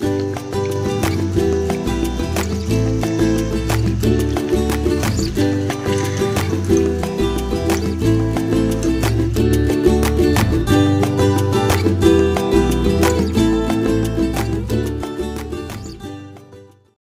Bye.